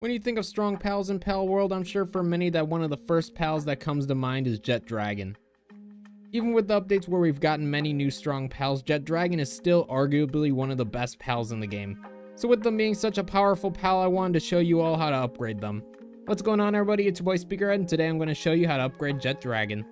When you think of strong pals in Palworld, I'm sure for many that one of the first pals that comes to mind is Jetragon. Even with the updates where we've gotten many new strong pals, Jetragon is still arguably one of the best pals in the game. So with them being such a powerful pal, I wanted to show you all how to upgrade them. What's going on everybody, it's your boy Speaker Head, and today I'm going to show you how to upgrade Jetragon.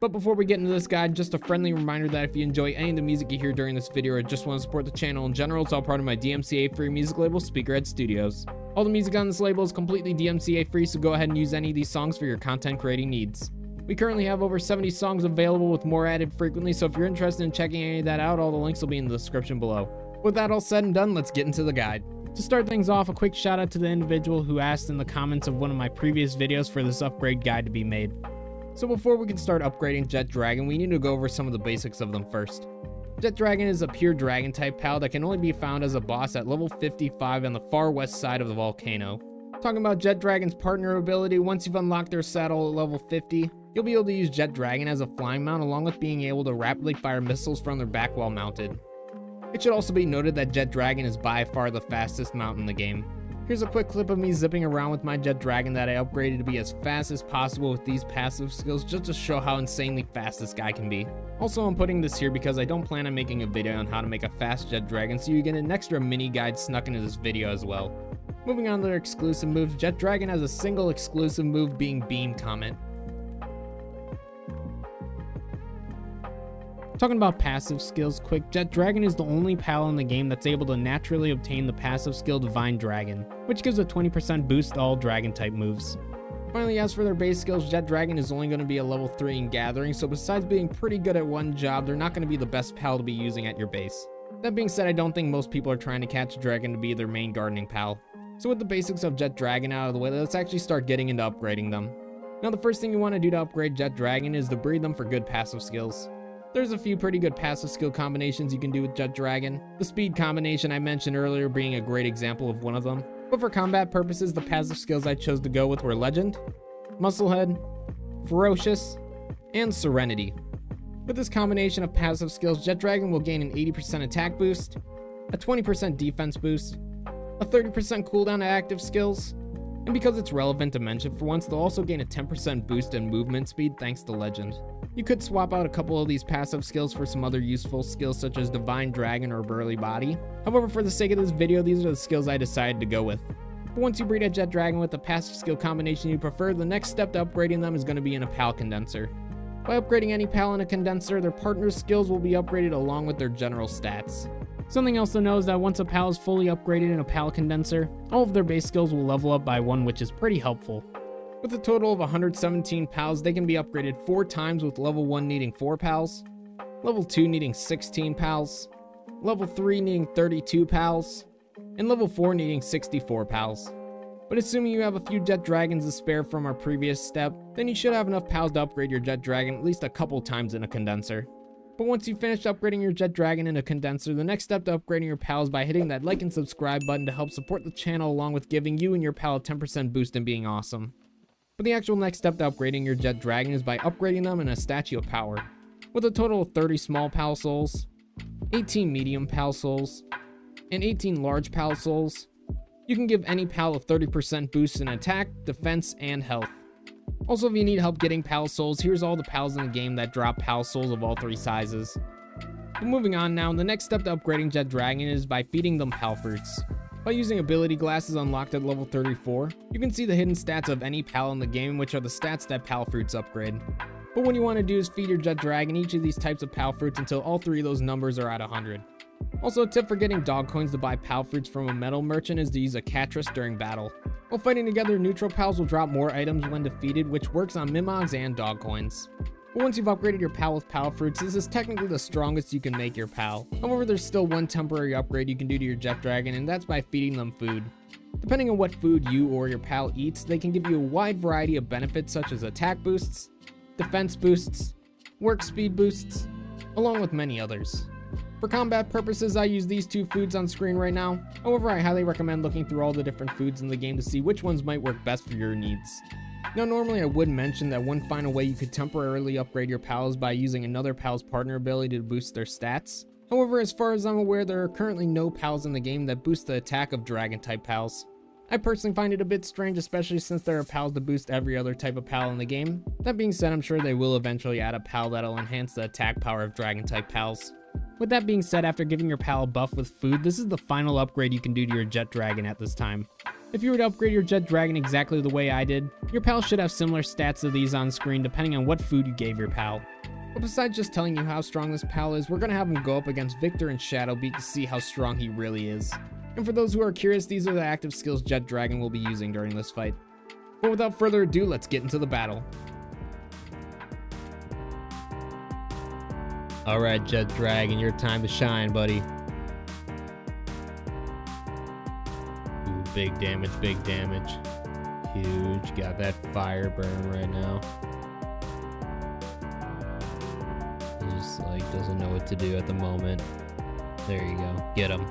But before we get into this guide, just a friendly reminder that if you enjoy any of the music you hear during this video or just want to support the channel in general, it's all part of my DMCA free music label, Speaker Head Studios. All the music on this label is completely DMCA free, so go ahead and use any of these songs for your content creating needs. We currently have over 70 songs available with more added frequently, so if you're interested in checking any of that out, all the links will be in the description below. With that all said and done, let's get into the guide. To start things off, a quick shout out to the individual who asked in the comments of one of my previous videos for this upgrade guide to be made. So before we can start upgrading Jetragon, we need to go over some of the basics of them first. Jetragon is a pure dragon type pal that can only be found as a boss at level 55 on the far west side of the volcano. Talking about Jetragon's partner ability, once you've unlocked their saddle at level 50, you'll be able to use Jetragon as a flying mount along with being able to rapidly fire missiles from their back while mounted. It should also be noted that Jetragon is by far the fastest mount in the game. Here's a quick clip of me zipping around with my Jetragon that I upgraded to be as fast as possible with these passive skills just to show how insanely fast this guy can be. Also, I'm putting this here because I don't plan on making a video on how to make a fast Jetragon, so you get an extra mini guide snuck into this video as well. Moving on to their exclusive moves, Jetragon has a single exclusive move being Beam Comet. Talking about passive skills quick, Jetragon is the only pal in the game that's able to naturally obtain the passive skill Divine Dragon, which gives a 20% boost to all dragon type moves. Finally, as for their base skills, Jetragon is only going to be a level 3 in Gathering, so besides being pretty good at one job, they're not going to be the best pal to be using at your base. That being said, I don't think most people are trying to catch a dragon to be their main gardening pal. So with the basics of Jetragon out of the way, let's actually start getting into upgrading them. Now the first thing you want to do to upgrade Jetragon is to breed them for good passive skills. There's a few pretty good passive skill combinations you can do with Jetragon, the speed combination I mentioned earlier being a great example of one of them. But for combat purposes, the passive skills I chose to go with were Legend, Musclehead, Ferocious, and Serenity. With this combination of passive skills, Jetragon will gain an 80% attack boost, a 20% defense boost, a 30% cooldown to active skills, and because it's relevant to mention for once, they'll also gain a 10% boost in movement speed thanks to Legend. You could swap out a couple of these passive skills for some other useful skills such as Divine Dragon or Burly Body. However, for the sake of this video, these are the skills I decided to go with. But once you breed a Jetragon with the passive skill combination you prefer, the next step to upgrading them is going to be in a PAL Condenser. By upgrading any PAL in a condenser, their partner's skills will be upgraded along with their general stats. Something else to know is that once a PAL is fully upgraded in a PAL condenser, all of their base skills will level up by one which is pretty helpful. With a total of 117 pals, they can be upgraded 4 times with level 1 needing 4 pals, level 2 needing 16 pals, level 3 needing 32 pals, and level 4 needing 64 pals. But assuming you have a few Jetragons to spare from our previous step, then you should have enough pals to upgrade your Jetragon at least a couple times in a condenser. But once you finish upgrading your Jetragon in a condenser, the next step to upgrading your pals by hitting that like and subscribe button to help support the channel along with giving you and your pal a 10% boost and being awesome. But the actual next step to upgrading your Jetragon is by upgrading them in a Statue of Power. With a total of 30 small Pal Souls, 18 medium Pal Souls, and 18 large Pal Souls, you can give any Pal a 30% boost in attack, defense, and health. Also, if you need help getting Pal Souls, here's all the Pals in the game that drop Pal Souls of all three sizes. But moving on now, the next step to upgrading Jetragon is by feeding them Pal Fruits. By using ability glasses unlocked at level 34, you can see the hidden stats of any pal in the game, which are the stats that pal fruits upgrade. But what you want to do is feed your Jetragon each of these types of pal fruits until all three of those numbers are at 100. Also, a tip for getting dog coins to buy pal fruits from a metal merchant is to use a Katress during battle. While fighting together, neutral pals will drop more items when defeated, which works on Mimogs and dog coins. But once you've upgraded your pal with pal fruits, this is technically the strongest you can make your pal. However, there's still one temporary upgrade you can do to your Jetragon, and that's by feeding them food. Depending on what food you or your pal eats, they can give you a wide variety of benefits such as attack boosts, defense boosts, work speed boosts, along with many others. For combat purposes, I use these two foods on screen right now. However, I highly recommend looking through all the different foods in the game to see which ones might work best for your needs. Now normally I would mention that one final way you could temporarily upgrade your pals by using another pal's partner ability to boost their stats. However, as far as I'm aware, there are currently no pals in the game that boost the attack of dragon type pals. I personally find it a bit strange, especially since there are pals to boost every other type of pal in the game. That being said, I'm sure they will eventually add a pal that'll enhance the attack power of dragon type pals. With that being said, after giving your pal a buff with food, this is the final upgrade you can do to your Jetragon at this time. If you were to upgrade your Jetragon exactly the way I did, your pal should have similar stats to these on screen depending on what food you gave your pal. But besides just telling you how strong this pal is, we're to have him go up against Victor and Shadowbeak to see how strong he really is. And for those who are curious, these are the active skills Jetragon will be using during this fight. But without further ado, let's get into the battle. Alright, Jetragon, your time to shine, buddy. Ooh, big damage, big damage. Huge. Got that fire burn right now. Just, like, doesn't know what to do at the moment. There you go. Get him.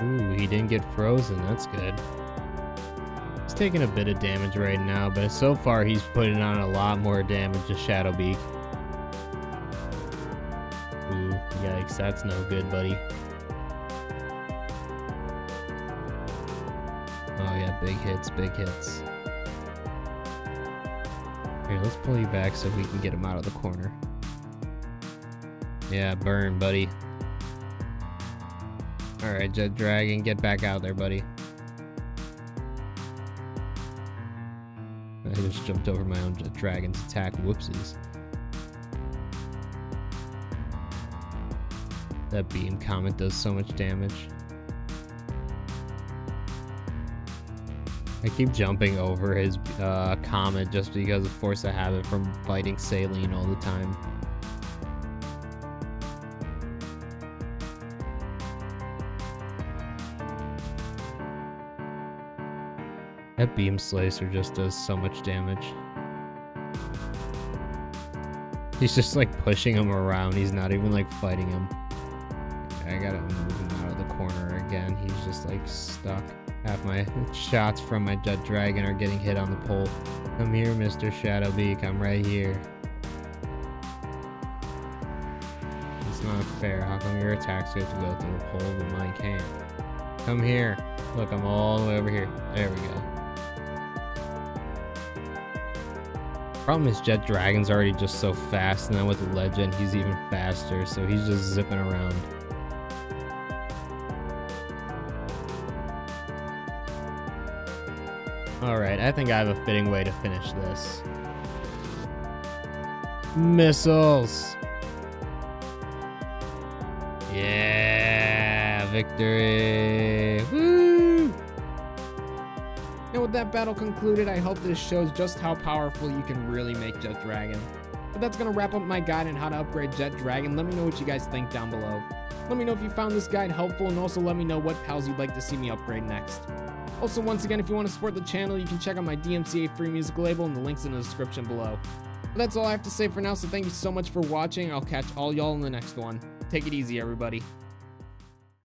Ooh, he didn't get frozen. That's good. Taking a bit of damage right now, but so far he's putting on a lot more damage to Shadowbeak. Ooh, yikes, that's no good, buddy. Oh yeah, big hits, big hits. Here, let's pull you back so we can get him out of the corner. Yeah, burn, buddy. Alright, Jetragon, get back out there, buddy. I just jumped over my own Dragon's attack. Whoopsies. That beam comet does so much damage. I keep jumping over his uh, comet just because of force of habit from fighting Selyne all the time. That beam slicer just does so much damage. He's just like pushing him around. He's not even like fighting him. I gotta move him out of the corner again. He's just like stuck. Half my shots from my Jetragon are getting hit on the pole. Come here, Mr. Shadowbeak. I'm right here. It's not fair. How come your attacks get to go through the pole but mine can't? Come here. Look, I'm all the way over here. There we go. Problem is Jetragon's already just so fast, and then with Legend, he's even faster, so he's just zipping around. Alright, I think I have a fitting way to finish this. Missiles! Yeah, victory! Woo! With that battle concluded, I hope this shows just how powerful you can really make Jetragon. But that's going to wrap up my guide on how to upgrade Jetragon. Let me know what you guys think down below. Let me know if you found this guide helpful and also let me know what pals you'd like to see me upgrade next. Also, once again, if you want to support the channel, you can check out my DMCA free music label and the links in the description below. But that's all I have to say for now, so thank you so much for watching. I'll catch all y'all in the next one. Take it easy, everybody.